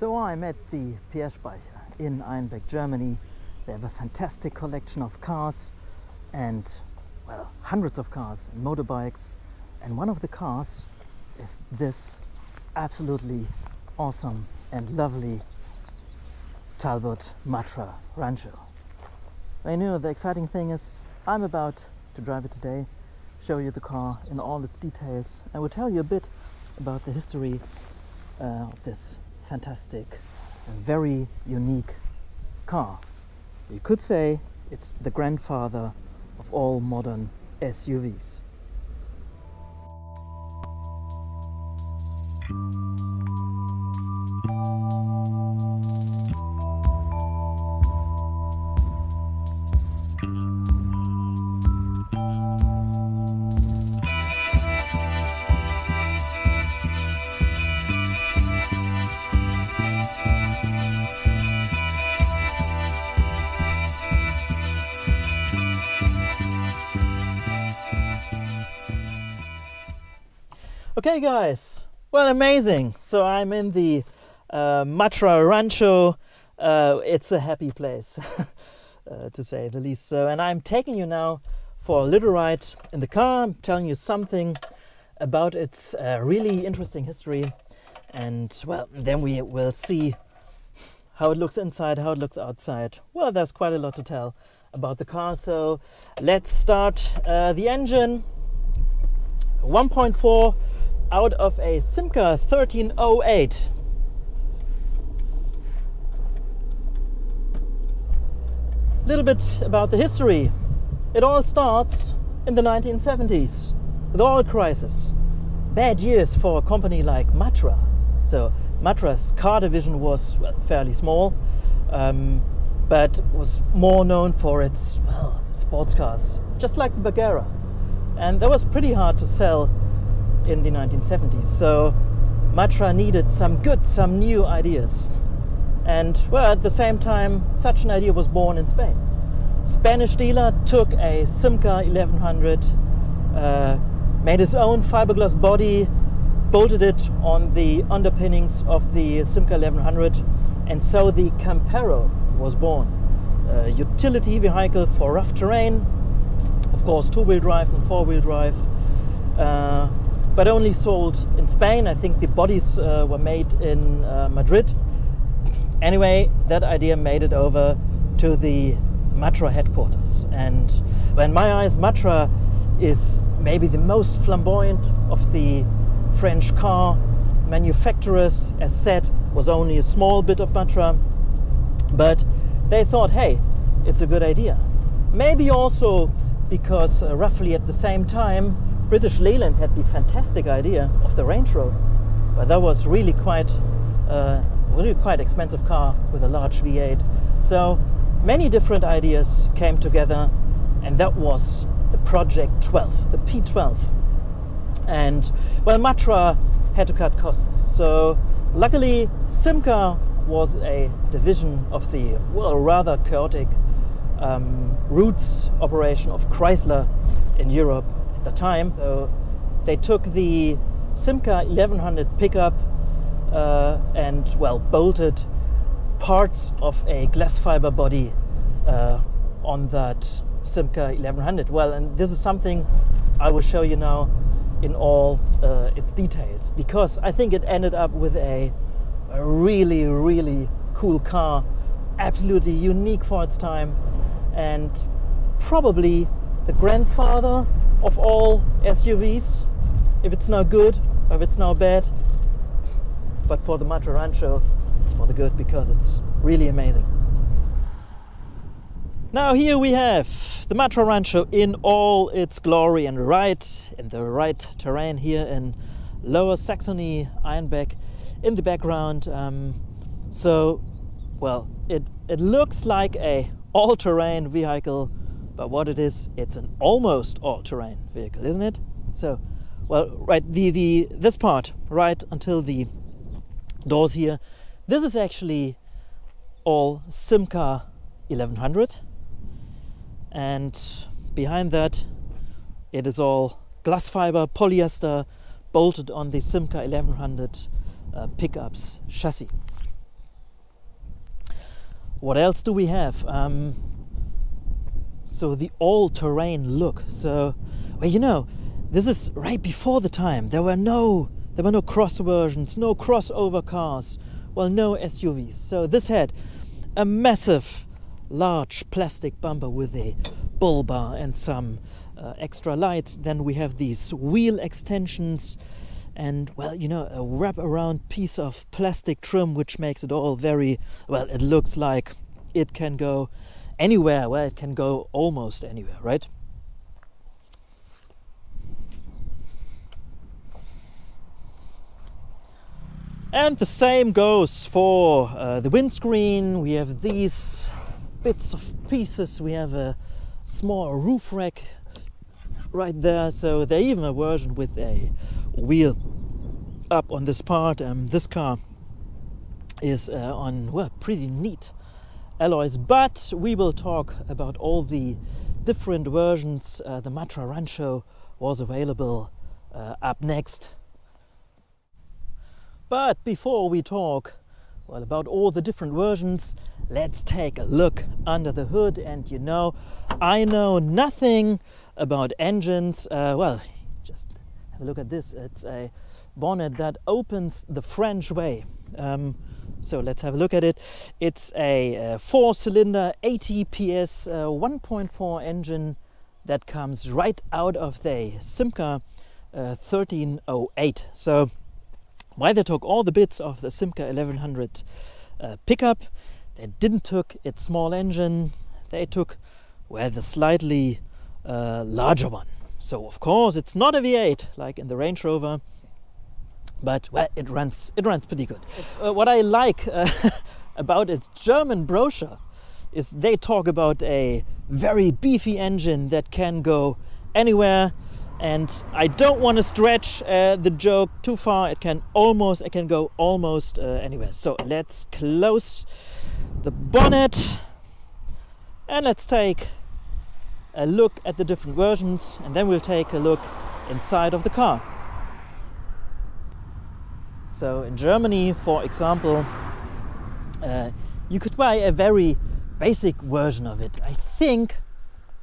So I'm at the PS Speicher in Einbeck, Germany. They have a fantastic collection of cars and, well, hundreds of cars and motorbikes. And one of the cars is this absolutely awesome and lovely Talbot Matra Rancho. I know the exciting thing is I'm about to drive it today, show you the car in all its details, and will tell you a bit about the history uh, of this fantastic very unique car. You could say it's the grandfather of all modern SUVs. Okay, guys. Well, amazing. So I'm in the uh, Matra Rancho. Uh, it's a happy place, uh, to say the least. So, and I'm taking you now for a little ride in the car. I'm telling you something about its uh, really interesting history, and well, then we will see how it looks inside, how it looks outside. Well, there's quite a lot to tell about the car. So, let's start uh, the engine. 1.4 out of a Simca 1308. A little bit about the history. It all starts in the 1970s, the oil crisis. Bad years for a company like Matra. So Matra's car division was well, fairly small, um, but was more known for its well, sports cars, just like the Bagheera. And that was pretty hard to sell in the 1970s. So Matra needed some good, some new ideas. And well, at the same time, such an idea was born in Spain. Spanish dealer took a Simca 1100, uh, made his own fiberglass body, bolted it on the underpinnings of the Simca 1100, and so the Campero was born. A utility vehicle for rough terrain, of course, two-wheel drive and four-wheel drive. Uh, but only sold in Spain. I think the bodies uh, were made in uh, Madrid. Anyway, that idea made it over to the Matra headquarters. And in my eyes, Matra is maybe the most flamboyant of the French car manufacturers. As said, was only a small bit of Matra, but they thought, hey, it's a good idea. Maybe also because uh, roughly at the same time, British Leyland had the fantastic idea of the Range Rover, but that was really quite, uh, really quite expensive car with a large V8. So many different ideas came together, and that was the Project 12, the P12. And well, Matra had to cut costs, so luckily Simca was a division of the well rather chaotic um, Rootes operation of Chrysler in Europe at the time. So they took the Simca 1100 pickup uh, and well bolted parts of a glass fiber body uh, on that Simca 1100. Well, and this is something I will show you now in all uh, its details because I think it ended up with a, a really, really cool car, absolutely unique for its time, and probably the grandfather of all SUVs, if it's now good if it's now bad. But for the Matra Rancho, it's for the good because it's really amazing. Now here we have the Matra Rancho in all its glory and right in the right terrain here in Lower Saxony, Einbeck in the background. Um, so, well, it, it looks like a all-terrain vehicle but what it is, it's an almost all-terrain vehicle, isn't it? So, well, right, the, the this part, right until the doors here, this is actually all Simca 1100. And behind that, it is all glass fiber, polyester, bolted on the Simca 1100 uh, pickups chassis. what else do we have? Um, so the all-terrain look. So, well, you know, this is right before the time. There were no there were no cross versions, no crossover cars, well, no SUVs. So this had a massive, large plastic bumper with a bull bar and some uh, extra lights. Then we have these wheel extensions and well you know a wrap around piece of plastic trim which makes it all very well it looks like it can go anywhere where it can go almost anywhere right? And the same goes for uh, the windscreen. We have these bits of pieces. We have a small roof rack right there. So there's even a version with a wheel up on this part. Um, this car is uh, on well pretty neat alloys, but we will talk about all the different versions. Uh, the Matra Rancho was available uh, up next. But before we talk well about all the different versions, let's take a look under the hood. And you know, I know nothing about engines. Uh, well, just have a look at this. It's a bonnet that opens the French way. Um, so let's have a look at it. It's a, a four cylinder 80 PS uh, 1.4 engine that comes right out of the Simca uh, 1308. So why they took all the bits of the Simca 1100 uh, pickup, they didn't took its small engine, they took well the slightly uh, larger one. So of course it's not a V8 like in the Range Rover but well, it runs it runs pretty good. Uh, what I like uh, about its German brochure is they talk about a very beefy engine that can go anywhere and I don't want to stretch uh, the joke too far. It can almost it can go almost uh, anywhere. So let's close the bonnet and let's take a look at the different versions and then we'll take a look inside of the car. So in Germany, for example, uh, you could buy a very basic version of it. I think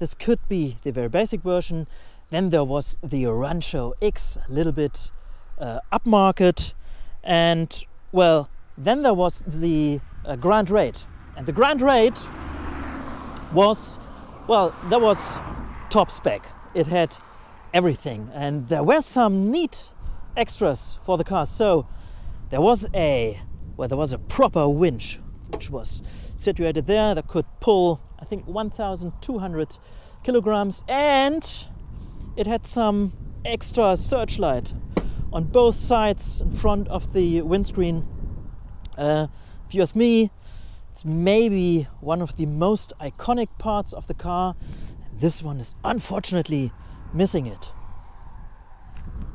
this could be the very basic version. Then there was the Rancho X, a little bit uh, upmarket, and well, then there was the uh, Grand Raid, and the Grand Raid was well, that was top spec. It had everything, and there were some neat extras for the car. So there was a well there was a proper winch which was situated there that could pull I think 1200 kilograms. And it had some extra searchlight on both sides in front of the windscreen. Uh, if you ask me it's maybe one of the most iconic parts of the car. This one is unfortunately missing it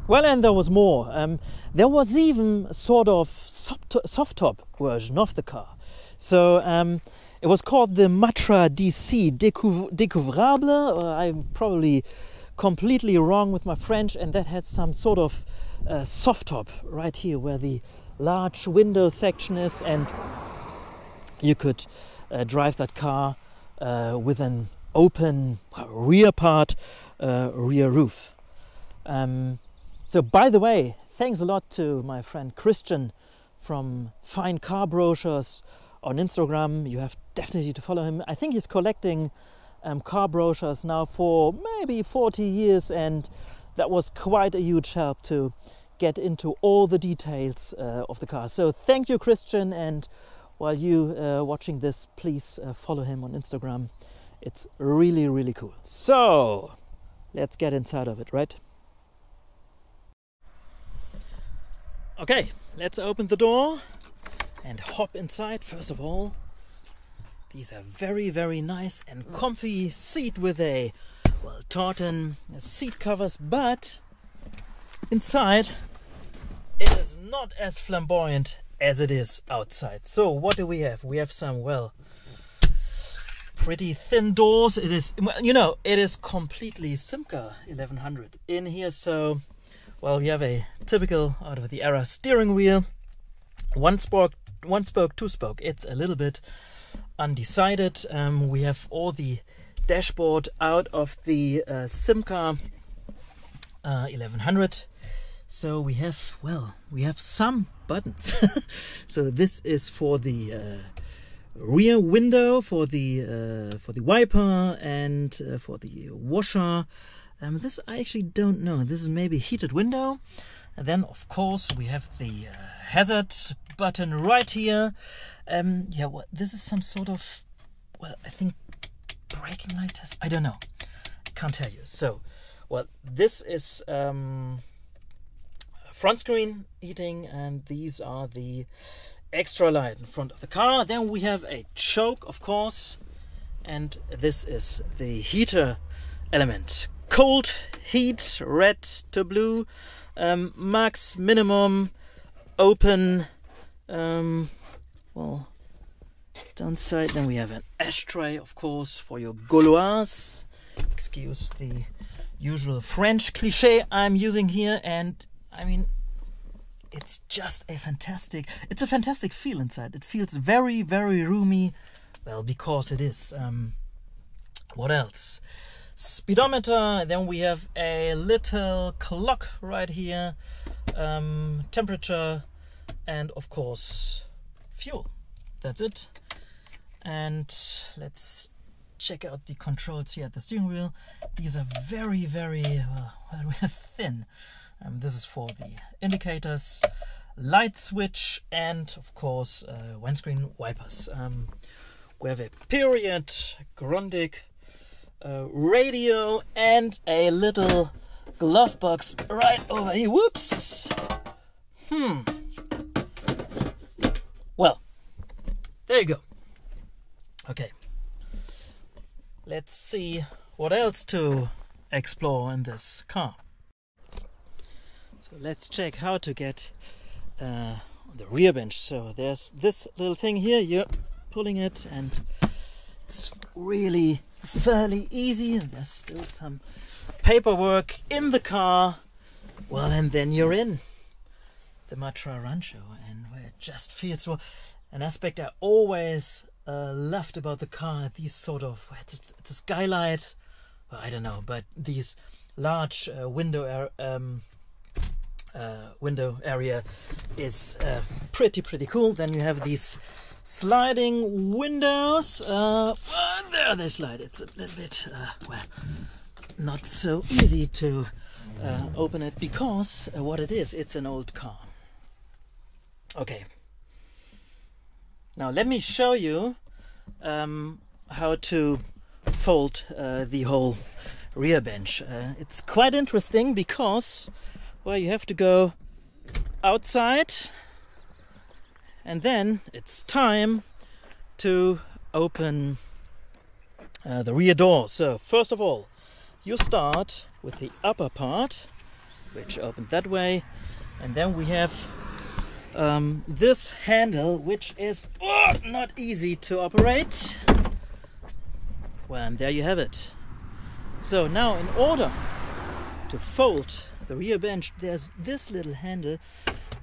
well, and there was more. Um, there was even a sort of soft top version of the car. So um, it was called the Matra DC Découvrable. Uh, I'm probably completely wrong with my French, and that had some sort of uh, soft top right here where the large window section is, and you could uh, drive that car uh, with an open rear part, uh, rear roof. Um, so, by the way, thanks a lot to my friend Christian from Fine Car Brochures on Instagram. You have definitely to follow him. I think he's collecting um, car brochures now for maybe 40 years, and that was quite a huge help to get into all the details uh, of the car. So, thank you, Christian. And while you uh, watching this, please uh, follow him on Instagram. It's really, really cool. So, let's get inside of it, right? Okay, let's open the door and hop inside. First of all, these are very, very nice and comfy seat with a well tartan seat covers, but inside it is not as flamboyant as it is outside. So what do we have? We have some well pretty thin doors. It is well, you know, it is completely Simca 1100 in here, so well, we have a typical out of the era steering wheel, one spoke, one spoke, two spoke. It's a little bit undecided. Um, we have all the dashboard out of the uh, Simca uh, 1100. So we have, well, we have some buttons. so this is for the uh, rear window, for the uh, for the wiper, and uh, for the washer. Um, this I actually don't know. This is maybe heated window. And then, of course, we have the uh, hazard button right here. Um, yeah, well, this is some sort of, well, I think braking light test. I don't know. I can't tell you. So, well, this is um, front screen heating, and these are the extra light in front of the car. Then we have a choke, of course, and this is the heater element. Cold, heat, red to blue, um, max, minimum, open, um, well, downside. Then we have an ashtray, of course, for your Gauloise. Excuse the usual French cliche I'm using here, and I mean, it's just a fantastic. It's a fantastic feel inside. It feels very, very roomy. Well, because it is. Um, what else? Speedometer. Then we have a little clock right here. Um, temperature, and of course, fuel. That's it. And let's check out the controls here at the steering wheel. These are very, very well, thin. Um, this is for the indicators, light switch, and of course uh, windscreen wipers. Um, we have a period, Grundig uh, radio, and a little glove box right over here. Whoops! Hmm. Well, there you go. Okay. Let's see what else to explore in this car. So let's check how to get uh, the rear bench. So there's this little thing here, you're pulling it and it's really fairly easy. There's still some paperwork in the car. Well, and then you're in the Matra Rancho and where it just feels well. An aspect I always uh, loved about the car, these sort of, it's it's a skylight, well, I don't know, but these large uh, window um, uh, window area is uh, pretty pretty cool. Then you have these sliding windows. Uh, there they slide. It's a little bit uh, well, not so easy to uh, open it because uh, what it is, it's an old car. Okay. Now let me show you um, how to fold the whole rear bench. it's quite interesting because well, you have to go outside and then it's time to open uh, the rear door. So, first of all, you start with the upper part, which opened that way, and then we have um, this handle, which is oh, not easy to operate. Well, and there you have it. So, now in order to fold the rear bench there's this little handle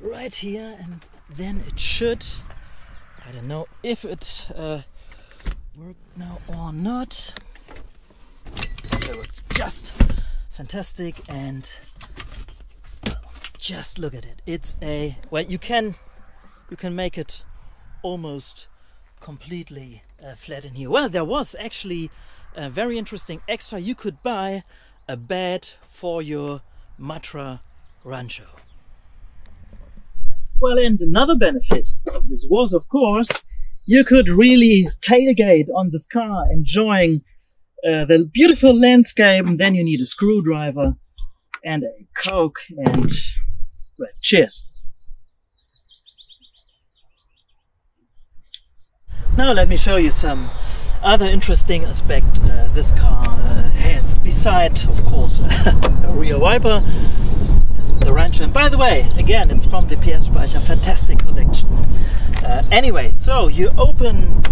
right here and then it should. I don't know if it uh, worked now or not. It works just fantastic and just look at it. It's a well you can you can make it almost completely uh, flat in here. Well there was actually a very interesting extra. You could buy a bed for your Matra Rancho. Well, and another benefit of this was, of course, you could really tailgate on this car, enjoying uh, the beautiful landscape, and then you need a screwdriver and a Coke, and well, cheers. Now let me show you some other interesting aspect uh, this car uh, has, besides, of course, a rear wiper, And by the way, again, it's from the PS Speicher fantastic collection. Uh, anyway, so you open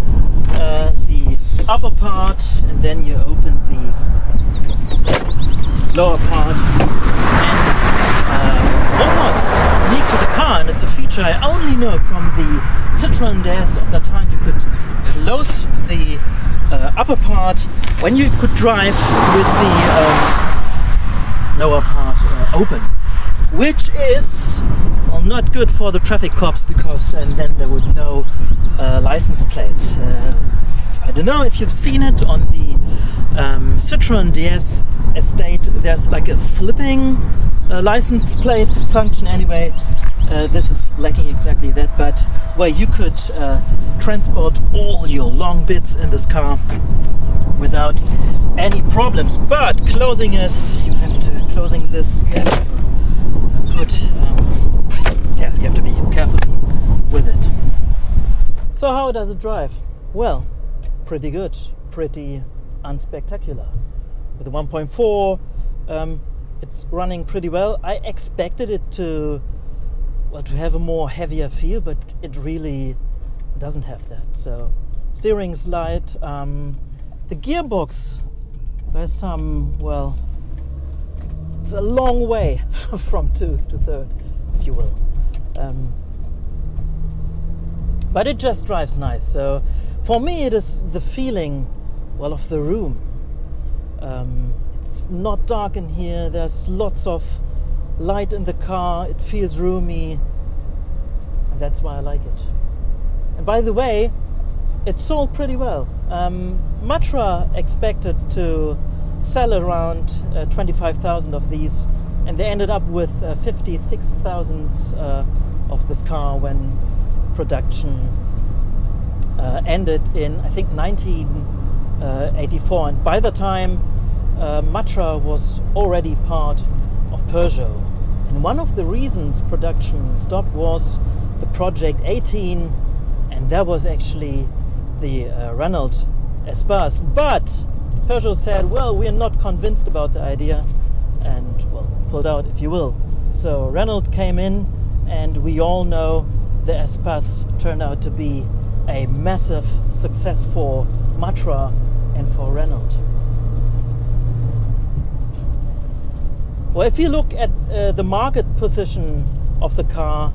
uh, the upper part and then you open the lower part. And uh, almost unique to the car, and it's a feature I only know from the Citroen DS of that time. You could close the uh, upper part when you could drive with the um, lower part uh, open, which is well, not good for the traffic cops because and then there would no uh, license plate. Uh, I don't know if you've seen it on the um, Citroen DS estate. There's like a flipping uh, license plate function anyway. Uh, this is lacking exactly that, but where you could uh, transport all your long bits in this car without any problems. But closing is, you have to closing this. You have to um, yeah, you have to be careful with it. So how does it drive? Well, pretty good, pretty unspectacular. With the 1.4, um, it's running pretty well. I expected it to well to have a more heavier feel, but it really doesn't have that. So steering's light. Um, the gearbox, there's some well, it's a long way from two to third, if you will. Um, but it just drives nice. So for me, it is the feeling, well, of the room. Um, it's not dark in here. There's lots of light in the car. It feels roomy, and that's why I like it. And by the way, it sold pretty well. Um, Matra expected to sell around uh, 25,000 of these, and they ended up with uh, 56,000 uh, of this car when production uh, ended in, I think, 1984. And by the time uh, Matra was already part of Peugeot. And one of the reasons production stopped was the Project 18, and that was actually the uh, Espace. But Peugeot said, well, we're not convinced about the idea, and, well, pulled out, if you will. So Renault came in, and we all know the Espace turned out to be a massive success for Matra and for Renault. Well, if you look at uh, the market position of the car,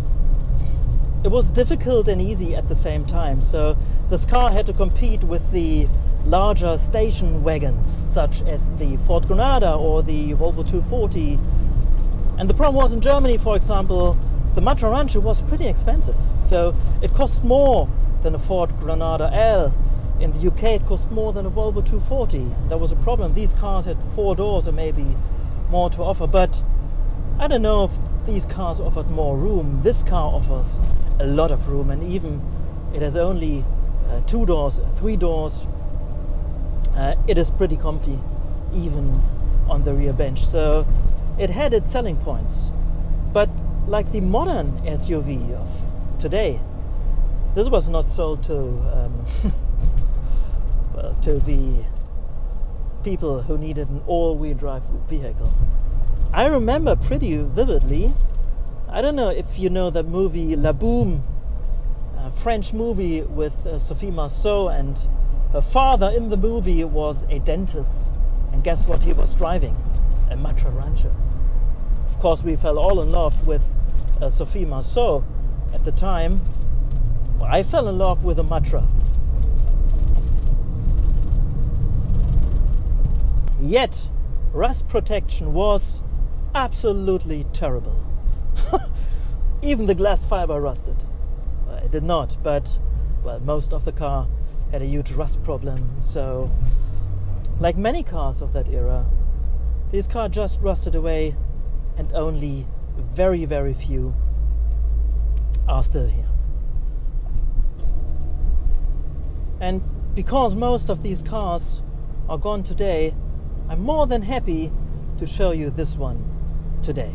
it was difficult and easy at the same time. So this car had to compete with the larger station wagons, such as the Ford Granada or the Volvo 240. And the problem was in Germany, for example, the Matra Rancho was pretty expensive. So it cost more than a Ford Granada L. In the UK, it cost more than a Volvo 240. That was a problem. These cars had four doors or maybe more to offer, but I don't know if these cars offered more room. This car offers a lot of room, and even it has only uh, two doors, three doors. Uh, it is pretty comfy, even on the rear bench. So it had its selling points, but like the modern SUV of today, this was not sold to um, well to the people who needed an all-wheel drive vehicle. I remember pretty vividly. I don't know if you know that movie La Boum, a French movie with uh, Sophie Marceau, and her father in the movie was a dentist. And guess what he was driving? A Matra Rancho. Of course, we fell all in love with uh, Sophie Marceau at the time. Well, I fell in love with a Matra. Yet, rust protection was absolutely terrible. Even the glass fiber rusted. Well, it did not, but well, most of the car had a huge rust problem. So, like many cars of that era, this car just rusted away, and only very, very few are still here. And because most of these cars are gone today, I'm more than happy to show you this one today.